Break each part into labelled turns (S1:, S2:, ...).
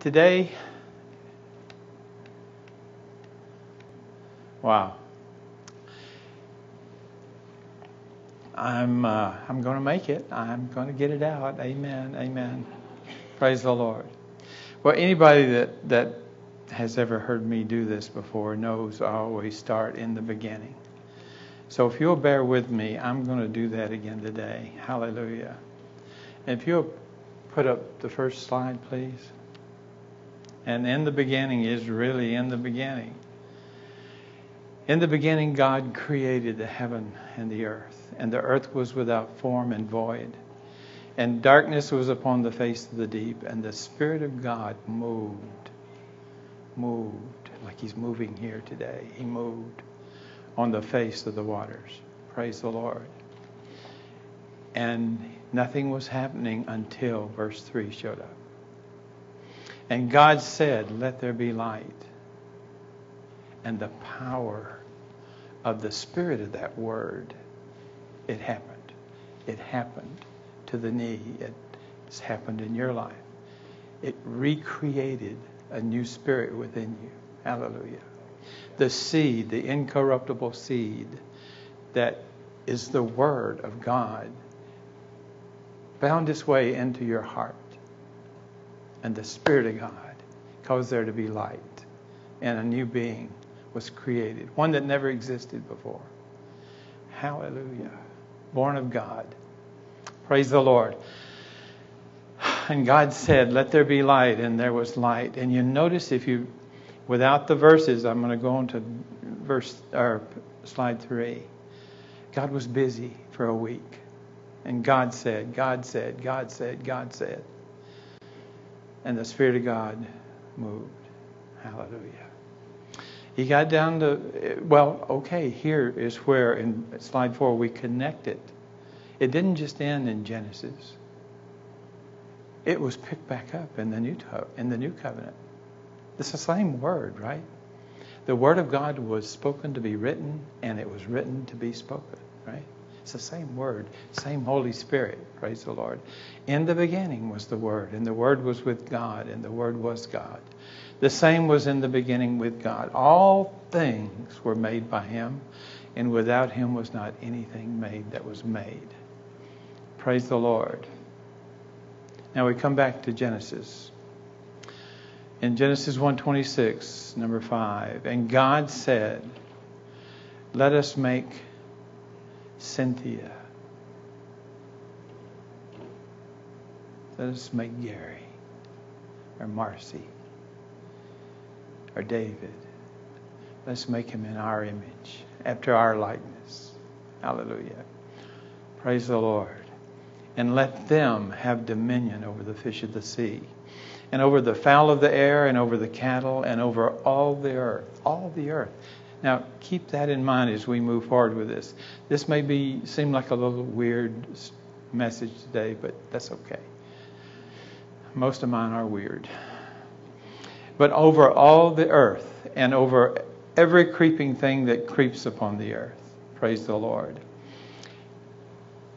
S1: Today, wow. I'm uh, I'm going to make it. I'm going to get it out. Amen. Amen. Praise the Lord. Well, anybody that that has ever heard me do this before knows I always start in the beginning. So if you'll bear with me, I'm going to do that again today. Hallelujah. If you'll put up the first slide, please. And in the beginning is really in the beginning. In the beginning, God created the heaven and the earth, and the earth was without form and void. And darkness was upon the face of the deep, and the Spirit of God moved, moved, like He's moving here today. He moved on the face of the waters. Praise the Lord. And nothing was happening until verse 3 showed up. And God said, Let there be light. And the power of the spirit of that word, it happened. It happened to the knee. It's happened in your life. It recreated a new spirit within you. Hallelujah. The seed, the incorruptible seed that is the word of God, found its way into your heart. And the Spirit of God caused there to be light. And a new being was created, one that never existed before. Hallelujah. Born of God. Praise the Lord. And God said, Let there be light, and there was light. And you notice if you, without the verses, I'm going to go on to verse or slide three. God was busy for a week. And God said, God said, God said, God said. And the Spirit of God moved. Hallelujah. He got down to, well, okay, here is where in slide four we connect it. It didn't just end in Genesis. It was picked back up in the new in the new covenant. It's the same word, right? The word of God was spoken to be written, and it was written to be spoken, right? It's the same word, same Holy Spirit. Praise the Lord. In the beginning was the Word, and the Word was with God, and the Word was God. The same was in the beginning with God. All things were made by Him, and without Him was not anything made that was made. Praise the Lord. Now we come back to Genesis. In Genesis 1:26, number 5, and God said, "Let us make Cynthia. Let us make Gary or Marcy or David. Let's make him in our image, after our likeness. Hallelujah. Praise the Lord. And let them have dominion over the fish of the sea, and over the fowl of the air, and over the cattle, and over all the earth. All the earth. Now, keep that in mind as we move forward with this. This may be seem like a little weird message today, but that's okay. Most of mine are weird. But over all the earth and over every creeping thing that creeps upon the earth. Praise the Lord.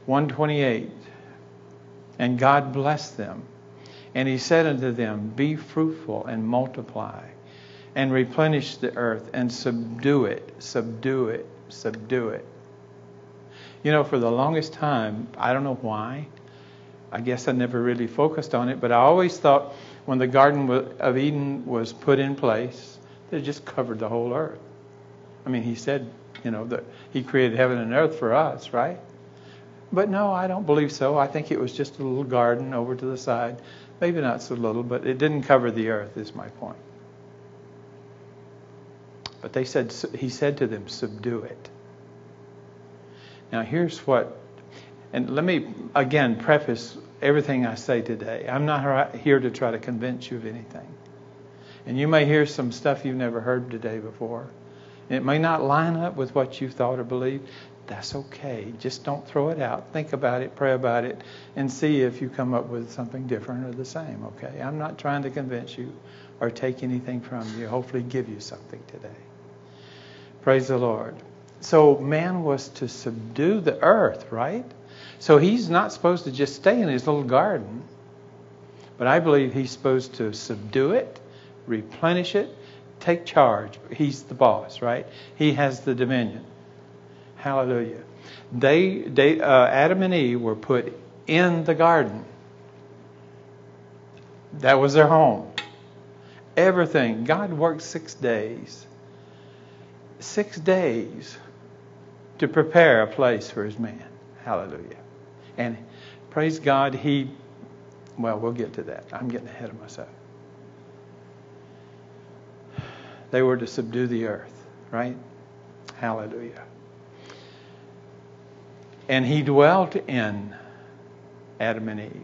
S1: 128. And God blessed them. And he said unto them, Be fruitful and multiply and replenish the earth and subdue it, subdue it, subdue it. You know, for the longest time, I don't know why. I guess I never really focused on it, but I always thought when the Garden of Eden was put in place, that it just covered the whole earth. I mean, he said, you know, that he created heaven and earth for us, right? But no, I don't believe so. I think it was just a little garden over to the side. Maybe not so little, but it didn't cover the earth, is my point. But they said, he said to them, subdue it. Now, here's what, and let me again preface everything I say today. I'm not here to try to convince you of anything. And you may hear some stuff you've never heard today before. It may not line up with what you thought or believed. That's okay. Just don't throw it out. Think about it, pray about it, and see if you come up with something different or the same, okay? I'm not trying to convince you or take anything from you. Hopefully, give you something today. Praise the Lord. So man was to subdue the earth, right? So he's not supposed to just stay in his little garden, But I believe he's supposed to subdue it, replenish it, take charge. He's the boss, right? He has the dominion. Hallelujah. They, they uh, Adam and Eve were put in the garden. That was their home. Everything. God worked six days. Six days to prepare a place for his man. Hallelujah. And praise God, he, well, we'll get to that. I'm getting ahead of myself. They were to subdue the earth, right? Hallelujah. And he dwelt in Adam and Eve.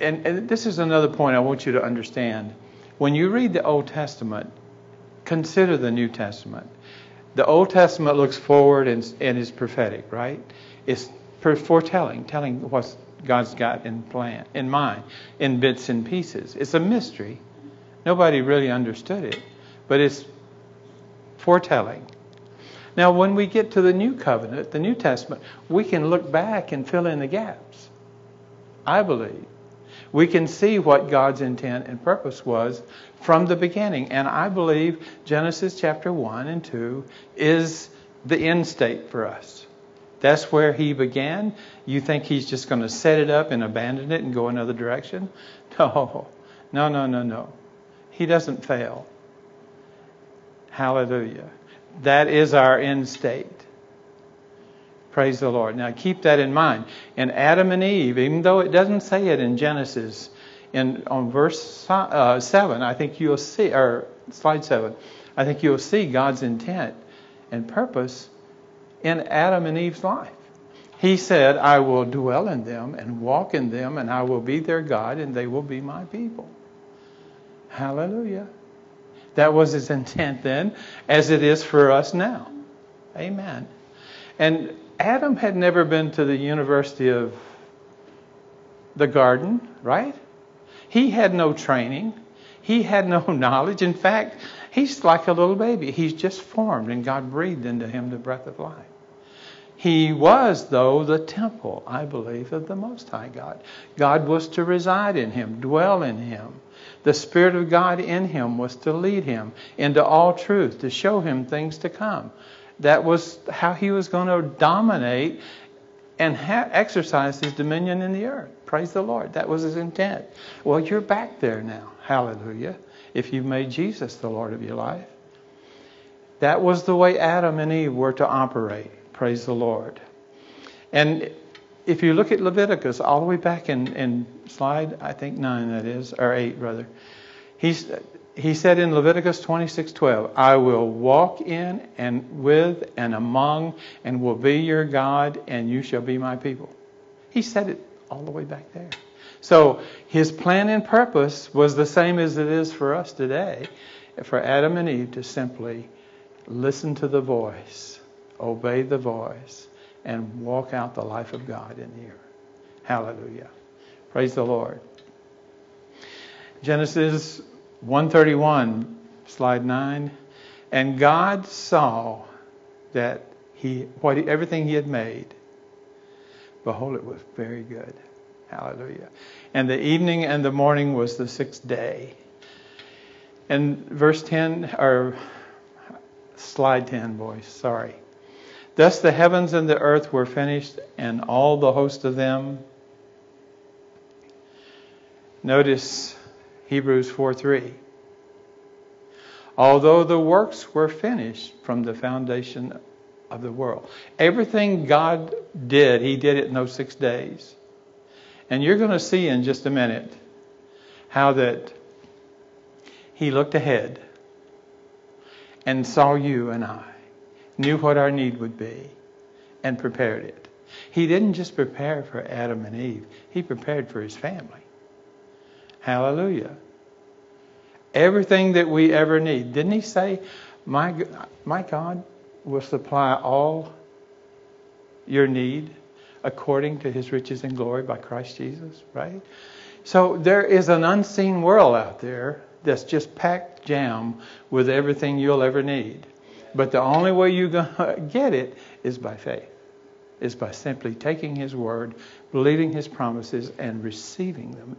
S1: And, and, this is another point I want you to understand. When you read the Old Testament, consider the New Testament. The Old Testament looks forward and, and is prophetic, right? It's foretelling, telling what God's got in plan, in mind, in bits and pieces. It's a mystery. Nobody really understood it, but it's foretelling. Now, when we get to the New Covenant, the New Testament, we can look back and fill in the gaps. I believe. We can see what God's intent and purpose was from the beginning. And I believe Genesis chapter 1 and 2 is the end state for us. That's where he began. You think he's just going to set it up and abandon it and go another direction? No, no, no, no, no. He doesn't fail. Hallelujah. That is our end state. Praise the Lord. Now keep that in mind. And Adam and Eve, even though it doesn't say it in Genesis, in on verse uh, seven, I think you'll see, or slide seven, I think you'll see God's intent and purpose in Adam and Eve's life. He said, "I will dwell in them and walk in them, and I will be their God, and they will be my people." Hallelujah. That was his intent then, as it is for us now. Amen. And Adam had never been to the University of the Garden, right? He had no training. He had no knowledge. In fact, he's like a little baby. He's just formed, and God breathed into him the breath of life. He was, though, the temple, I believe, of the Most High God. God was to reside in him, dwell in him. The Spirit of God in him was to lead him into all truth, to show him things to come. That was how he was going to dominate and ha- exercise his dominion in the earth. Praise the Lord. That was his intent. Well, you're back there now. Hallelujah. If you've made Jesus the Lord of your life. That was the way Adam and Eve were to operate. Praise the Lord. And if you look at Leviticus, all the way back in, in slide, I think nine that is, or eight rather, he's he said in Leviticus 26:12, "I will walk in and with and among and will be your God and you shall be my people." He said it all the way back there. So his plan and purpose was the same as it is for us today, for Adam and Eve to simply listen to the voice, obey the voice, and walk out the life of God in the earth. Hallelujah. Praise the Lord. Genesis 131, slide 9. And God saw that he, what everything he had made, behold, it was very good. Hallelujah. And the evening and the morning was the sixth day. And verse 10, or slide 10, boys, sorry. Thus the heavens and the earth were finished, and all the host of them. Notice Hebrews 4:3. Although the works were finished from the foundation of the world. Everything God did, He did it in those six days. And you're going to see in just a minute how that He looked ahead and saw you and I, knew what our need would be, and prepared it. He didn't just prepare for Adam and Eve, He prepared for His family. Hallelujah. Everything that we ever need. Didn't he say, my, my God will supply all your need according to his riches and glory by Christ Jesus, right? So there is an unseen world out there that's just packed jam with everything you'll ever need. But the only way you're going to get it is by faith, is by simply taking his word, believing his promises, and receiving them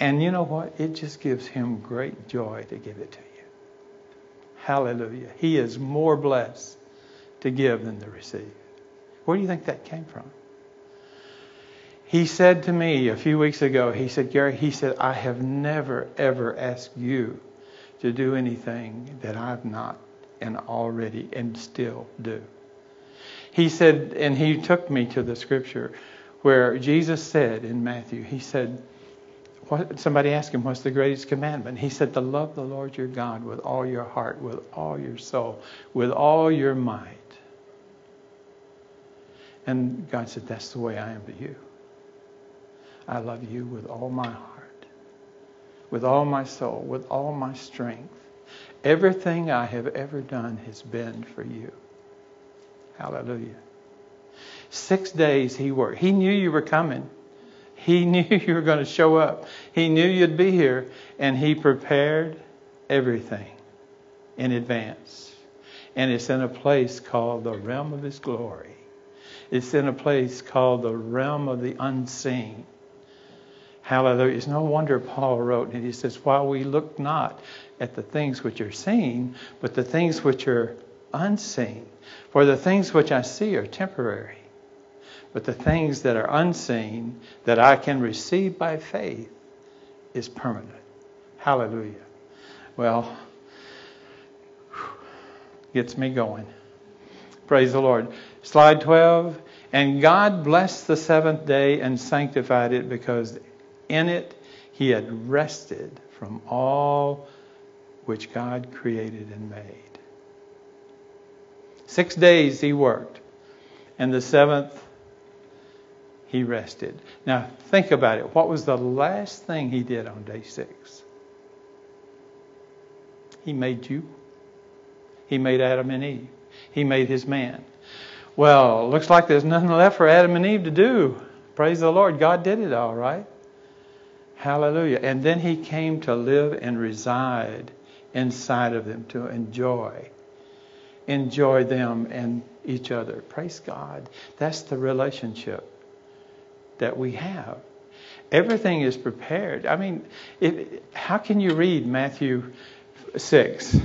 S1: And you know what? It just gives him great joy to give it to you. Hallelujah. He is more blessed to give than to receive. Where do you think that came from? He said to me a few weeks ago, he said, Gary, he said, I have never, ever asked you to do anything that I've not and already and still do. He said, and he took me to the scripture where Jesus said in Matthew, he said, what, somebody asked him, What's the greatest commandment? He said, To love the Lord your God with all your heart, with all your soul, with all your might. And God said, That's the way I am to you. I love you with all my heart, with all my soul, with all my strength. Everything I have ever done has been for you. Hallelujah. Six days he worked. He knew you were coming. He knew you were going to show up. He knew you'd be here, and He prepared everything in advance. And it's in a place called the realm of His glory. It's in a place called the realm of the unseen. Hallelujah. It's no wonder Paul wrote, and he says, While we look not at the things which are seen, but the things which are unseen. For the things which I see are temporary but the things that are unseen that I can receive by faith is permanent. Hallelujah. Well, gets me going. Praise the Lord. Slide 12. And God blessed the seventh day and sanctified it because in it he had rested from all which God created and made. Six days he worked, and the seventh he rested. Now, think about it. What was the last thing he did on day six? He made you. He made Adam and Eve. He made his man. Well, looks like there's nothing left for Adam and Eve to do. Praise the Lord. God did it all right. Hallelujah. And then he came to live and reside inside of them to enjoy. Enjoy them and each other. Praise God. That's the relationship that we have. Everything is prepared. I mean, it, how can you read Matthew 6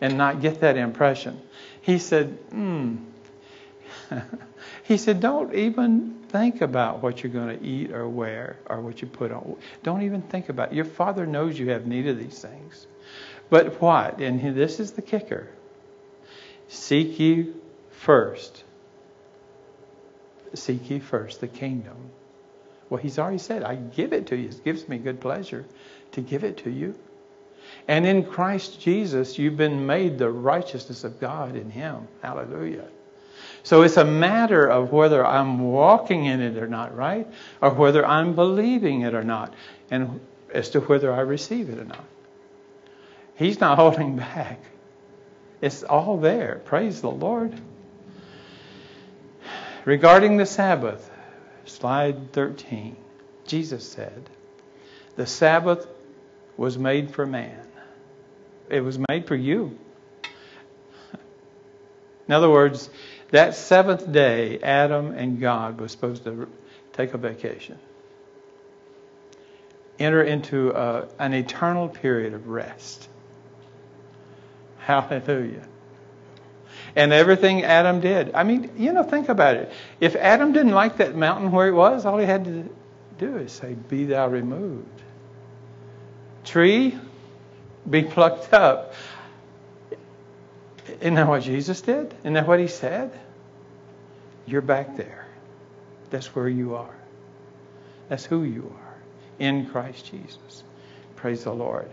S1: and not get that impression? He said, hmm. he said, don't even think about what you're going to eat or wear or what you put on. Don't even think about it. Your Father knows you have need of these things. But what? And this is the kicker. Seek ye first. Seek ye first the kingdom well, he's already said, I give it to you. It gives me good pleasure to give it to you. And in Christ Jesus, you've been made the righteousness of God in him. Hallelujah. So it's a matter of whether I'm walking in it or not, right? Or whether I'm believing it or not, and as to whether I receive it or not. He's not holding back. It's all there. Praise the Lord. Regarding the Sabbath, Slide 13. Jesus said, The Sabbath was made for man, it was made for you. In other words, that seventh day, Adam and God were supposed to take a vacation, enter into a, an eternal period of rest. Hallelujah and everything Adam did. I mean, you know, think about it. If Adam didn't like that mountain where it was, all he had to do is say, Be thou removed. Tree, be plucked up. Isn't that what Jesus did? Isn't that what he said? You're back there. That's where you are. That's who you are in Christ Jesus. Praise the Lord.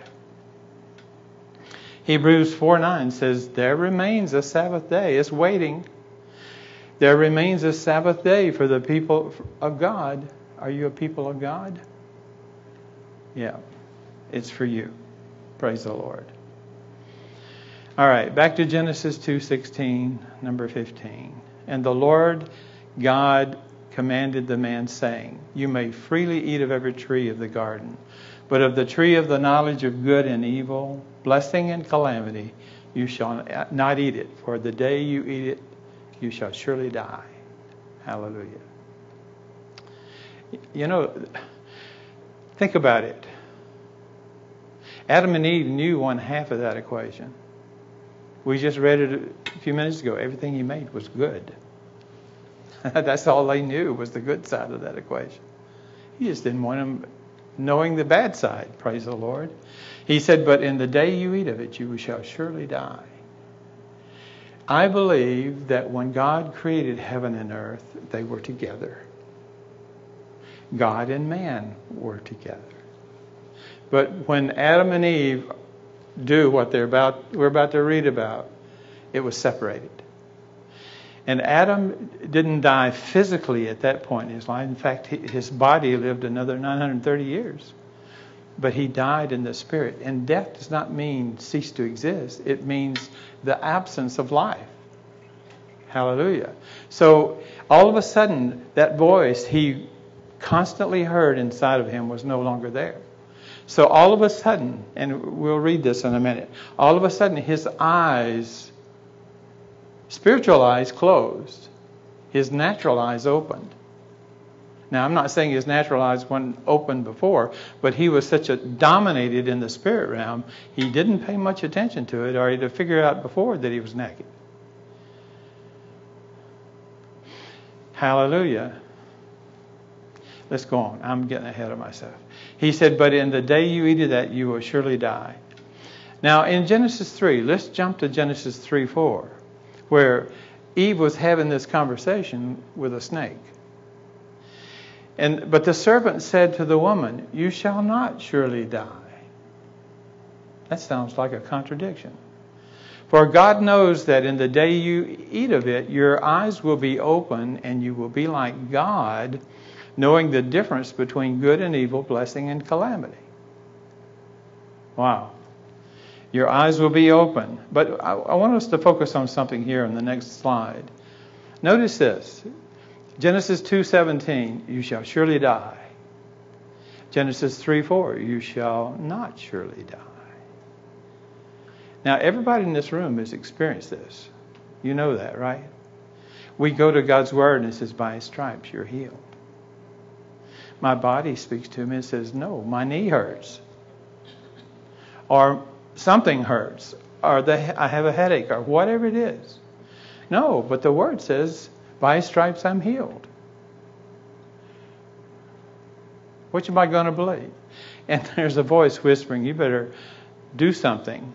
S1: Hebrews 4 9 says, There remains a Sabbath day. It's waiting. There remains a Sabbath day for the people of God. Are you a people of God? Yeah, it's for you. Praise the Lord. All right, back to Genesis 2:16, number 15. And the Lord God commanded the man saying, You may freely eat of every tree of the garden, but of the tree of the knowledge of good and evil, blessing and calamity, you shall not eat it, for the day you eat it, you shall surely die. Hallelujah. You know, think about it. Adam and Eve knew one half of that equation. We just read it a few minutes ago. Everything he made was good. That's all they knew was the good side of that equation. He just didn't want them knowing the bad side. Praise the Lord. He said, But in the day you eat of it, you shall surely die. I believe that when God created heaven and earth, they were together. God and man were together. But when Adam and Eve do what they're about, we're about to read about, it was separated. And Adam didn't die physically at that point in his life. In fact, his body lived another 930 years. But he died in the spirit. And death does not mean cease to exist, it means the absence of life. Hallelujah. So all of a sudden, that voice he constantly heard inside of him was no longer there. So all of a sudden, and we'll read this in a minute, all of a sudden his eyes, spiritual eyes closed, his natural eyes opened. Now, I'm not saying his natural eyes weren't open before, but he was such a dominated in the spirit realm, he didn't pay much attention to it, or have figured out before that he was naked. Hallelujah. Let's go on. I'm getting ahead of myself. He said, But in the day you eat of that, you will surely die. Now, in Genesis 3, let's jump to Genesis 3 4, where Eve was having this conversation with a snake. And, but the serpent said to the woman, You shall not surely die. That sounds like a contradiction. For God knows that in the day you eat of it, your eyes will be open and you will be like God knowing the difference between good and evil, blessing and calamity. Wow. Your eyes will be open. But I, I want us to focus on something here in the next slide. Notice this. Genesis 2:17, you shall surely die. Genesis 3:4, you shall not surely die. Now, everybody in this room has experienced this. You know that, right? We go to God's word and it says, by his stripes you're healed my body speaks to me and says, No, my knee hurts. Or something hurts. Or the, I have a headache. Or whatever it is. No, but the word says, By stripes I'm healed. Which am I going to believe? And there's a voice whispering, You better do something.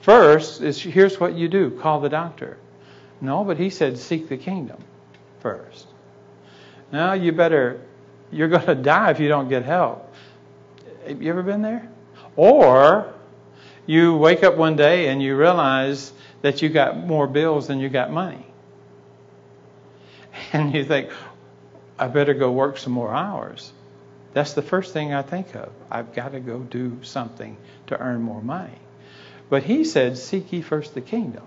S1: First, is here's what you do call the doctor. No, but he said, Seek the kingdom first. Now you better you're going to die if you don't get help. Have you ever been there? Or you wake up one day and you realize that you got more bills than you got money. And you think, I better go work some more hours. That's the first thing I think of. I've got to go do something to earn more money. But he said, Seek ye first the kingdom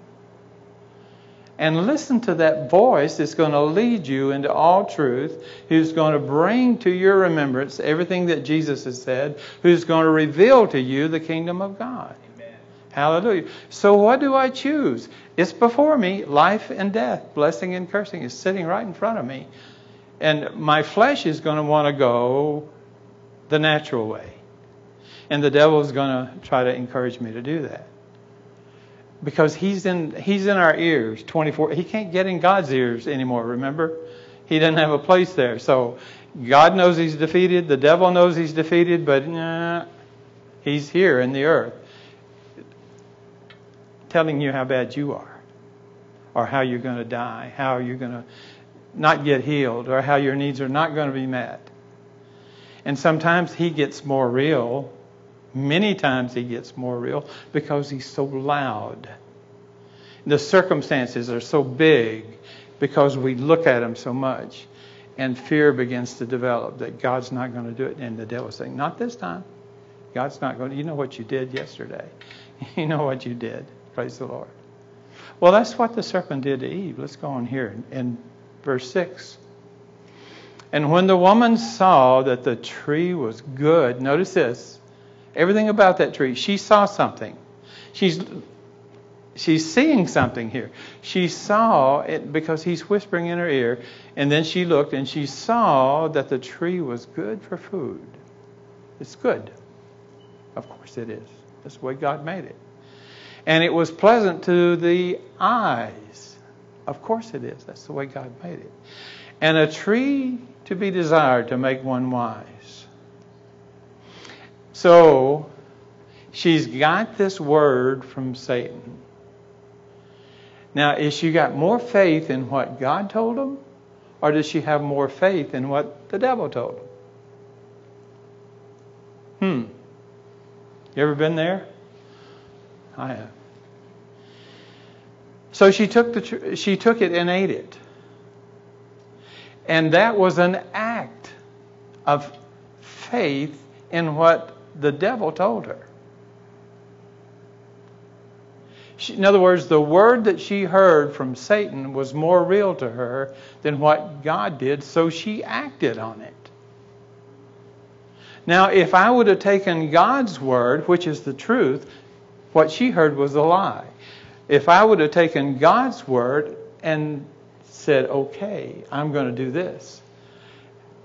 S1: and listen to that voice that's going to lead you into all truth, who's going to bring to your remembrance everything that Jesus has said, who's going to reveal to you the kingdom of God. Hallelujah. So, what do I choose? It's before me life and death, blessing and cursing is sitting right in front of me. And my flesh is going to want to go the natural way. And the devil is going to try to encourage me to do that because he's in he's in our ears 24 he can't get in God's ears anymore remember he doesn't have a place there so God knows he's defeated the devil knows he's defeated but nah, he's here in the earth telling you how bad you are or how you're going to die how you're going to not get healed or how your needs are not going to be met and sometimes he gets more real Many times he gets more real because he's so loud. The circumstances are so big because we look at him so much. And fear begins to develop that God's not going to do it. And the devil's saying, Not this time. God's not going to. You know what you did yesterday. You know what you did. Praise the Lord. Well, that's what the serpent did to Eve. Let's go on here in verse 6. And when the woman saw that the tree was good, notice this Everything about that tree. She saw something. She's she's seeing something here. She saw it because he's whispering in her ear, and then she looked and she saw that the tree was good for food. It's good. Of course it is. That's the way God made it. And it was pleasant to the eyes. Of course it is. That's the way God made it. And a tree to be desired to make one wise. So, she's got this word from Satan. Now, is she got more faith in what God told him, or does she have more faith in what the devil told him? Hmm. You ever been there? I have. So she took the she took it and ate it. And that was an act of faith in what the devil told her. She, in other words, the word that she heard from Satan was more real to her than what God did, so she acted on it. Now, if I would have taken God's word, which is the truth, what she heard was a lie. If I would have taken God's word and said, okay, I'm going to do this,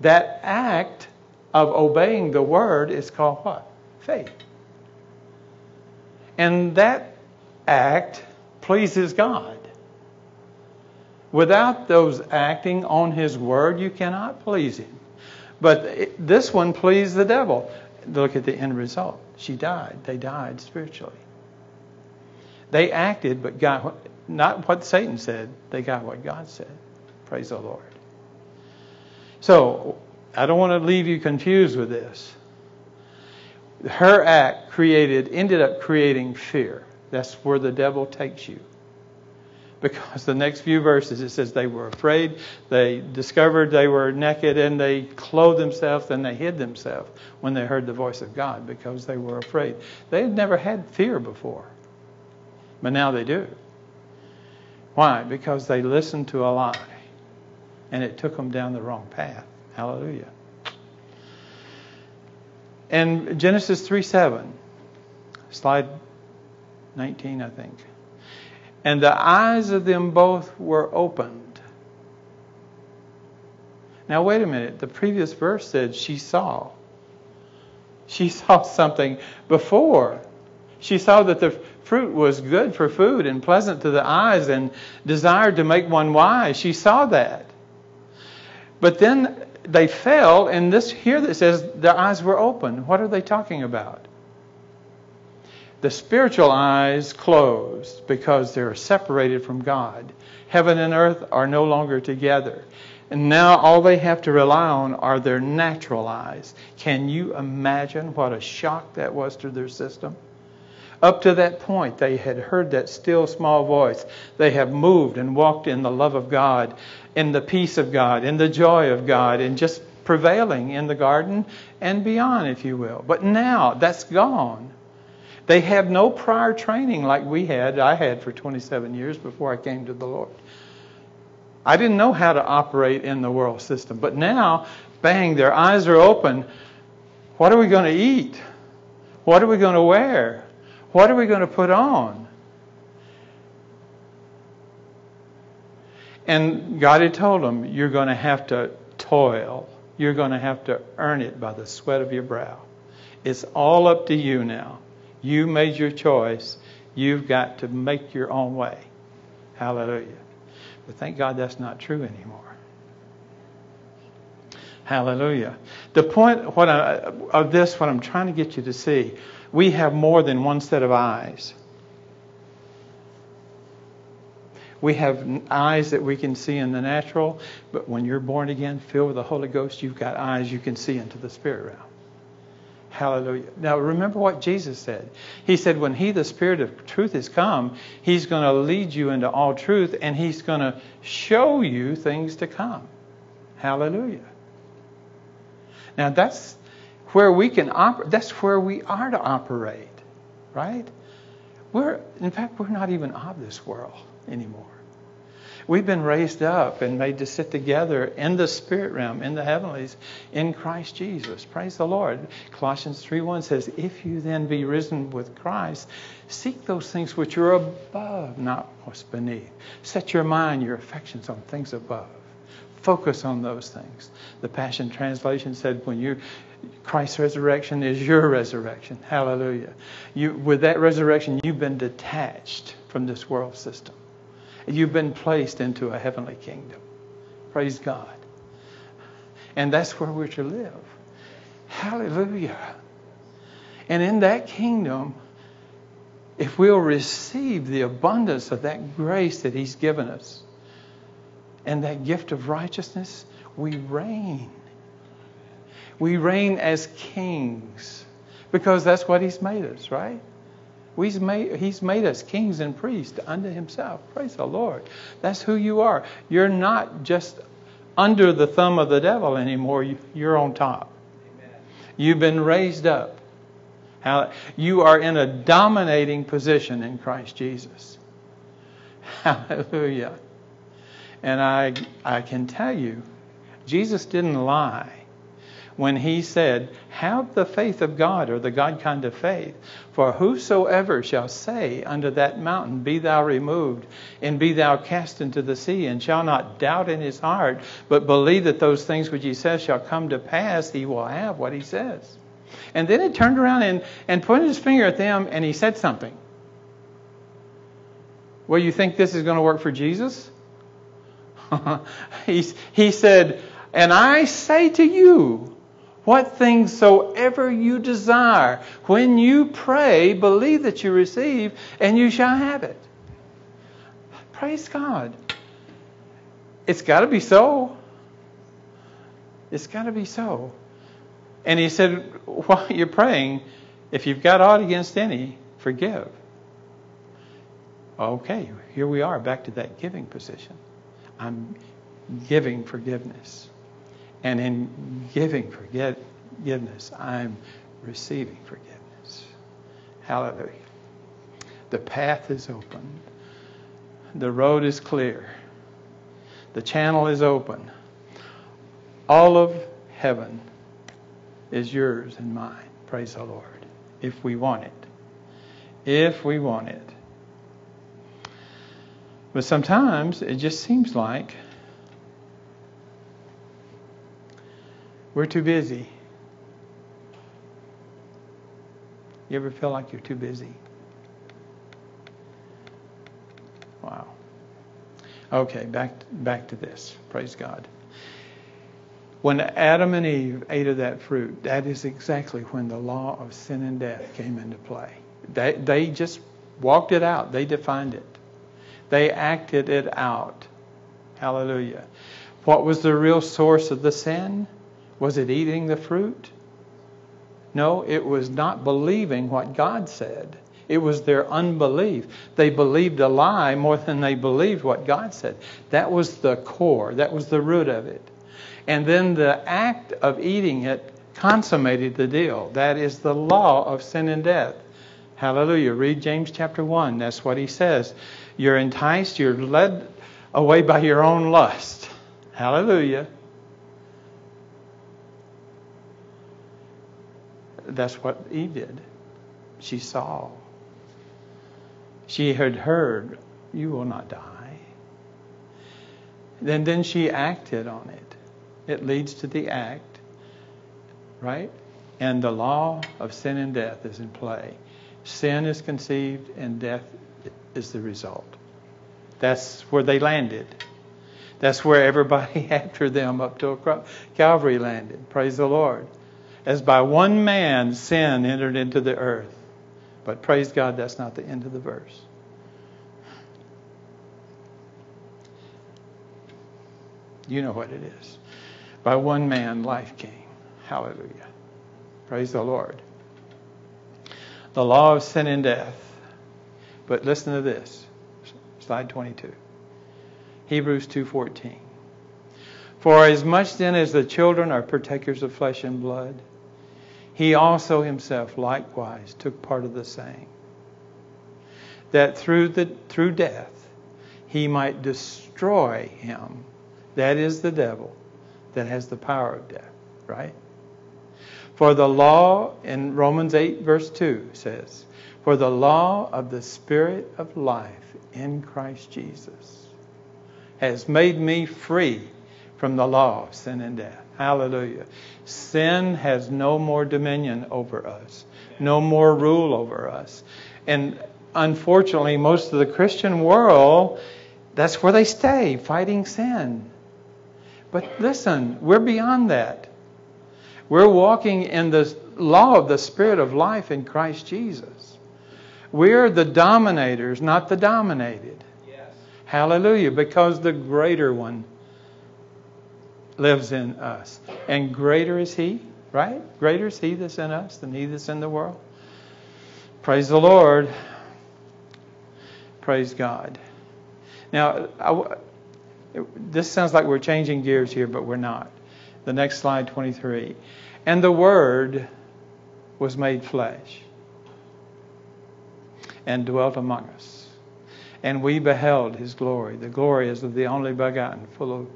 S1: that act of obeying the word is called what? Faith. And that act pleases God. Without those acting on his word, you cannot please him. But this one pleased the devil. Look at the end result. She died. They died spiritually. They acted, but got not what Satan said. They got what God said. Praise the Lord. So, I don't want to leave you confused with this. Her act created, ended up creating fear. That's where the devil takes you. Because the next few verses it says they were afraid, they discovered they were naked, and they clothed themselves and they hid themselves when they heard the voice of God because they were afraid. They had never had fear before, but now they do. Why? Because they listened to a lie and it took them down the wrong path. Hallelujah. And Genesis 3 7, slide 19, I think. And the eyes of them both were opened. Now, wait a minute. The previous verse said she saw. She saw something before. She saw that the fruit was good for food and pleasant to the eyes and desired to make one wise. She saw that. But then they fell, and this here that says their eyes were open. What are they talking about? The spiritual eyes closed because they're separated from God. Heaven and earth are no longer together. And now all they have to rely on are their natural eyes. Can you imagine what a shock that was to their system? Up to that point, they had heard that still small voice. They have moved and walked in the love of God, in the peace of God, in the joy of God, and just prevailing in the garden and beyond, if you will. But now that's gone. They have no prior training like we had, I had for 27 years before I came to the Lord. I didn't know how to operate in the world system. But now, bang, their eyes are open. What are we going to eat? What are we going to wear? What are we going to put on? And God had told them, You're going to have to toil. You're going to have to earn it by the sweat of your brow. It's all up to you now. You made your choice. You've got to make your own way. Hallelujah. But thank God that's not true anymore. Hallelujah. The point what I, of this, what I'm trying to get you to see, we have more than one set of eyes. We have eyes that we can see in the natural, but when you're born again, filled with the Holy Ghost, you've got eyes you can see into the spirit realm. Hallelujah. Now remember what Jesus said. He said, when He, the Spirit of truth, has come, He's going to lead you into all truth and He's going to show you things to come. Hallelujah. Now that's where we can operate. That's where we are to operate, right? We're, in fact, we're not even of this world anymore. We've been raised up and made to sit together in the spirit realm, in the heavenlies, in Christ Jesus. Praise the Lord. Colossians 3:1 says, "If you then be risen with Christ, seek those things which are above, not what's beneath. Set your mind, your affections on things above, Focus on those things. The Passion Translation said, when you Christ's resurrection is your resurrection. Hallelujah. You, with that resurrection, you've been detached from this world system. You've been placed into a heavenly kingdom. Praise God. And that's where we're to live. Hallelujah. And in that kingdom, if we'll receive the abundance of that grace that He's given us and that gift of righteousness, we reign. We reign as kings because that's what He's made us, right? He's made, he's made us kings and priests unto Himself. Praise the Lord. That's who you are. You're not just under the thumb of the devil anymore, you're on top. You've been raised up. You are in a dominating position in Christ Jesus. Hallelujah. And I, I can tell you, Jesus didn't lie when he said, Have the faith of God, or the God kind of faith. For whosoever shall say unto that mountain, Be thou removed, and be thou cast into the sea, and shall not doubt in his heart, but believe that those things which he says shall come to pass, he will have what he says. And then he turned around and, and pointed his finger at them, and he said something. Well, you think this is going to work for Jesus? he, he said, And I say to you, what things soever you desire, when you pray, believe that you receive, and you shall have it. Praise God. It's got to be so. It's got to be so. And he said, while you're praying, if you've got aught against any, forgive. Okay, here we are, back to that giving position. I'm giving forgiveness. And in giving forgiveness, I'm receiving forgiveness. Hallelujah. The path is open. The road is clear. The channel is open. All of heaven is yours and mine. Praise the Lord. If we want it. If we want it. But sometimes it just seems like We're too busy. You ever feel like you're too busy? Wow. Okay, back back to this. Praise God. When Adam and Eve ate of that fruit, that is exactly when the law of sin and death came into play. They, they just walked it out. They defined it. They acted it out. Hallelujah. What was the real source of the sin? Was it eating the fruit? No, it was not believing what God said. It was their unbelief. They believed a lie more than they believed what God said. That was the core, that was the root of it. And then the act of eating it consummated the deal. That is the law of sin and death. Hallelujah. Read James chapter 1. That's what he says. You're enticed, you're led away by your own lust. Hallelujah. that's what Eve did. She saw. She had heard, You will not die. Then, then she acted on it. It leads to the act, right? And the law of sin and death is in play. Sin is conceived, and death is the result. That's where they landed. That's where everybody after them up to Calvary landed. Praise the Lord as by one man sin entered into the earth. But praise God, that's not the end of the verse. You know what it is. By one man, life came. Hallelujah. Praise the Lord. The law of sin and death. But listen to this. Slide 22. Hebrews 2:14. For as much then as the children are partakers of flesh and blood, he also himself likewise took part of the same, that through, the, through death he might destroy him, that is the devil, that has the power of death, right? For the law in Romans 8, verse 2 says, For the law of the Spirit of life in Christ Jesus has made me free from the law of sin and death. Hallelujah. Sin has no more dominion over us, no more rule over us. And unfortunately, most of the Christian world, that's where they stay, fighting sin. But listen, we're beyond that. We're walking in the law of the Spirit of life in Christ Jesus. We're the dominators, not the dominated.
S2: Yes.
S1: Hallelujah. Because the greater one lives in us. And greater is he, right? Greater is he that's in us than he that's in the world. Praise the Lord. Praise God. Now, I, this sounds like we're changing gears here, but we're not. The next slide, 23. And the Word was made flesh and dwelt among us. And we beheld his glory. The glory is of the only begotten, full of,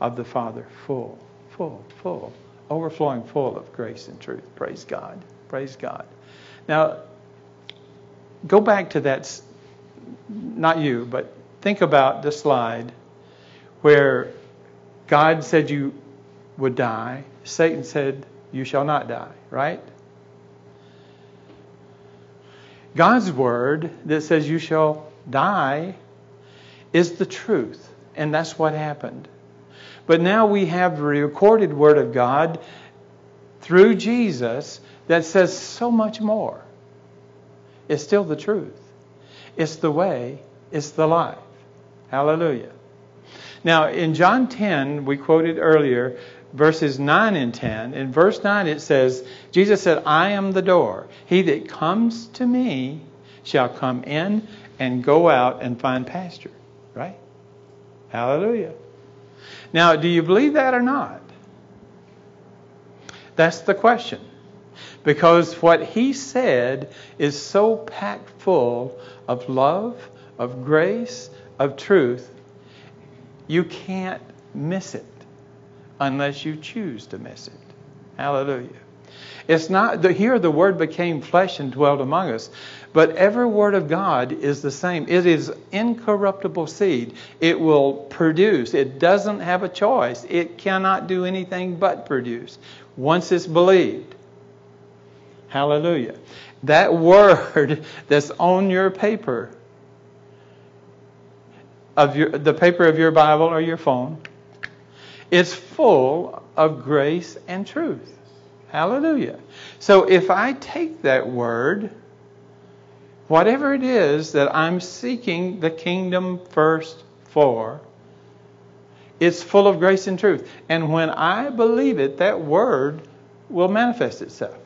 S1: of the Father, full, full, full, overflowing full of grace and truth. Praise God. Praise God. Now, go back to that, not you, but think about the slide where God said you would die, Satan said you shall not die, right? God's word that says you shall die is the truth, and that's what happened. But now we have the recorded word of God through Jesus that says so much more. It's still the truth. It's the way, it's the life. Hallelujah. Now, in John 10, we quoted earlier, verses 9 and 10. In verse 9, it says, Jesus said, I am the door. He that comes to me shall come in and go out and find pasture. Right? Hallelujah. Now, do you believe that or not? That's the question. Because what he said is so packed full of love, of grace, of truth, you can't miss it unless you choose to miss it. Hallelujah. It's not the, here the word became flesh and dwelt among us, but every word of God is the same. It is incorruptible seed. It will produce. It doesn't have a choice. It cannot do anything but produce once it's believed. Hallelujah. That word that's on your paper of your the paper of your Bible or your phone it's full of grace and truth. Hallelujah. So if I take that word, whatever it is that I'm seeking the kingdom first for, it's full of grace and truth. And when I believe it, that word will manifest itself.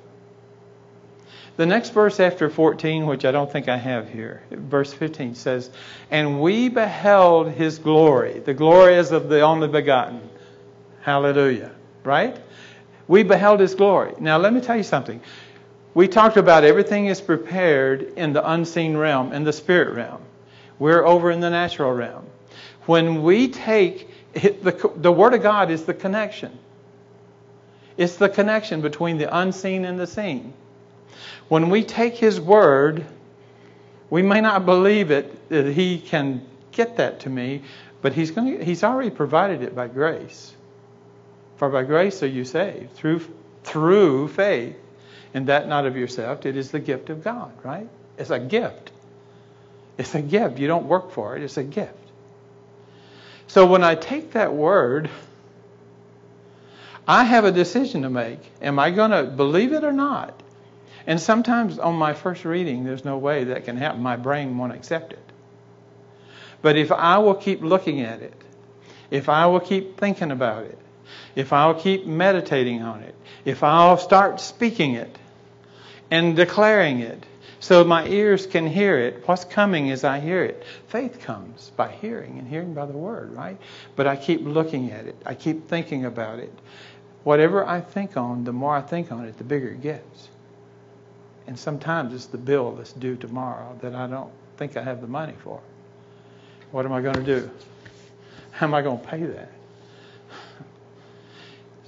S1: The next verse after 14, which I don't think I have here, verse 15 says, And we beheld his glory. The glory is of the only begotten Hallelujah. Right? We beheld his glory. Now, let me tell you something. We talked about everything is prepared in the unseen realm, in the spirit realm. We're over in the natural realm. When we take the, the Word of God is the connection. It's the connection between the unseen and the seen. When we take His Word, we may not believe it that He can get that to me, but He's going He's already provided it by grace. For by grace are you saved through through faith, and that not of yourself. It is the gift of God, right? It's a gift. It's a gift. You don't work for it. It's a gift. So when I take that word, I have a decision to make. Am I going to believe it or not? And sometimes on my first reading, there's no way that can happen. My brain won't accept it. But if I will keep looking at it, if I will keep thinking about it, if I'll keep meditating on it, if I'll start speaking it and declaring it so my ears can hear it, what's coming as I hear it? Faith comes by hearing and hearing by the word, right? But I keep looking at it, I keep thinking about it. Whatever I think on, the more I think on it, the bigger it gets. And sometimes it's the bill that's due tomorrow that I don't think I have the money for. What am I going to do? How am I going to pay that?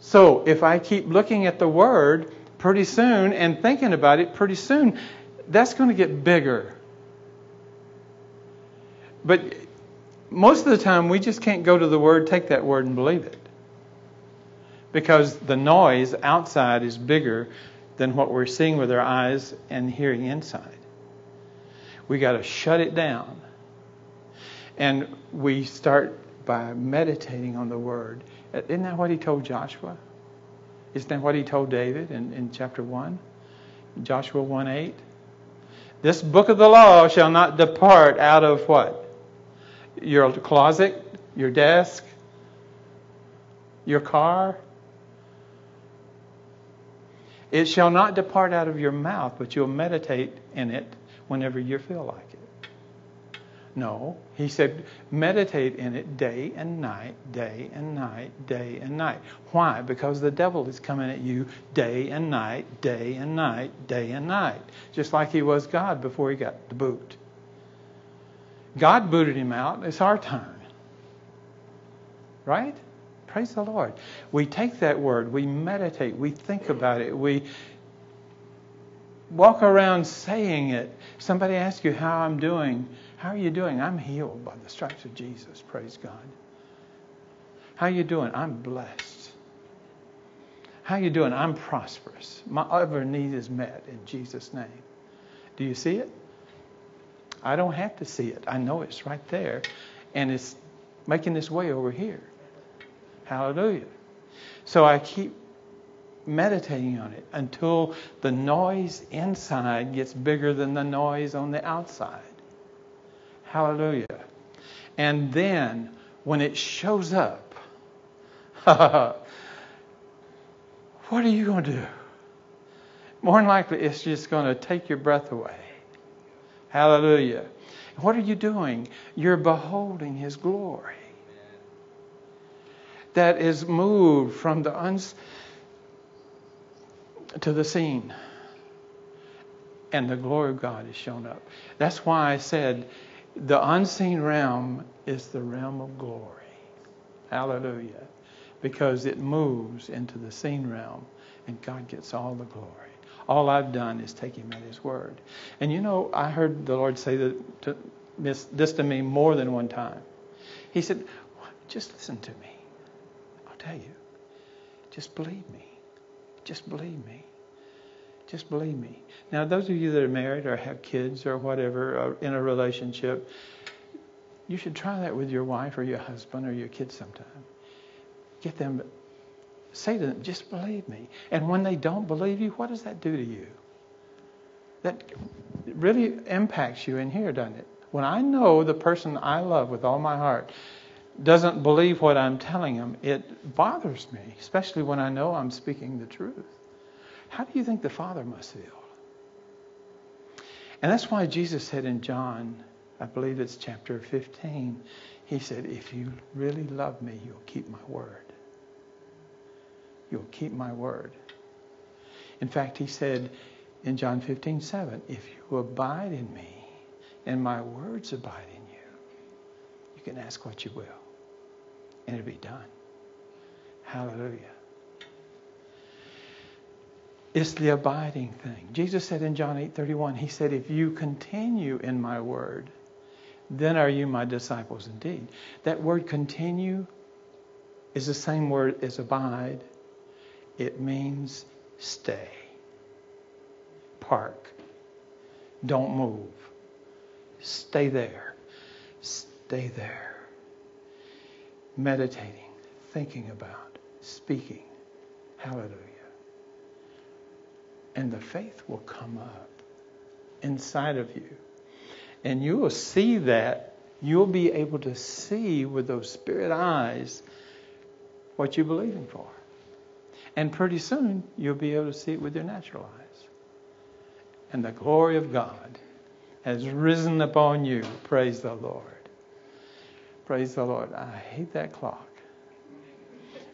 S1: So if I keep looking at the word pretty soon and thinking about it pretty soon, that's going to get bigger. But most of the time, we just can't go to the word, take that word, and believe it. Because the noise outside is bigger than what we're seeing with our eyes and hearing inside. We got to shut it down. And we start by meditating on the Word. Isn't that what he told Joshua? Isn't that what he told David in, in chapter 1? Joshua 1 8? This book of the law shall not depart out of what? Your closet, your desk, your car. It shall not depart out of your mouth, but you'll meditate in it whenever you feel like. No, he said, meditate in it day and night, day and night, day and night. Why? Because the devil is coming at you day and night, day and night, day and night. Just like he was God before he got the boot. God booted him out. It's our turn. Right? Praise the Lord. We take that word, we meditate, we think about it, we walk around saying it. Somebody asks you how I'm doing. How are you doing? I'm healed by the stripes of Jesus. Praise God. How are you doing? I'm blessed. How are you doing? I'm prosperous. My every need is met in Jesus' name. Do you see it? I don't have to see it. I know it's right there. And it's making its way over here. Hallelujah. So I keep meditating on it until the noise inside gets bigger than the noise on the outside. Hallelujah. And then when it shows up, what are you going to do? More than likely, it's just going to take your breath away. Hallelujah. What are you doing? You're beholding His glory that is moved from the uns to the seen. And the glory of God is shown up. That's why I said the unseen realm is the realm of glory. Hallelujah. Because it moves into the seen realm and God gets all the glory. All I've done is take him at his word. And you know, I heard the Lord say that to, this to me more than one time. He said, just listen to me. I'll tell you. Just believe me. Just believe me. Just believe me. Now, those of you that are married or have kids or whatever or in a relationship, you should try that with your wife or your husband or your kids sometime. Get them, say to them, just believe me. And when they don't believe you, what does that do to you? That really impacts you in here, doesn't it? When I know the person I love with all my heart doesn't believe what I'm telling them, it bothers me, especially when I know I'm speaking the truth. How do you think the Father must feel? And that's why Jesus said in John, I believe it's chapter 15, he said, If you really love me, you'll keep my word. You'll keep my word. In fact, he said in John 15, 7, If you abide in me and my words abide in you, you can ask what you will, and it'll be done. Hallelujah. It's the abiding thing. Jesus said in John 8:31, he said, "If you continue in my word, then are you my disciples indeed." That word continue is the same word as abide. It means stay. Park. Don't move. Stay there. Stay there. Meditating, thinking about, speaking. Hallelujah and the faith will come up inside of you. And you will see that. You'll be able to see with those spirit eyes what you're believing for. And pretty soon, you'll be able to see it with your natural eyes. And the glory of God has risen upon you. Praise the Lord. Praise the Lord. I hate that clock.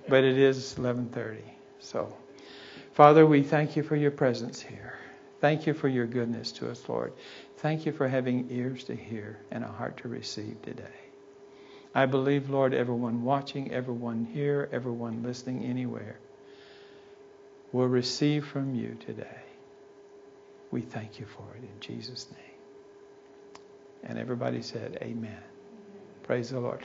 S1: But it is 11:30. So Father, we thank you for your presence here. Thank you for your goodness to us, Lord. Thank you for having ears to hear and a heart to receive today. I believe, Lord, everyone watching, everyone here, everyone listening anywhere will receive from you today. We thank you for it in Jesus' name. And everybody said, Amen. Praise the Lord.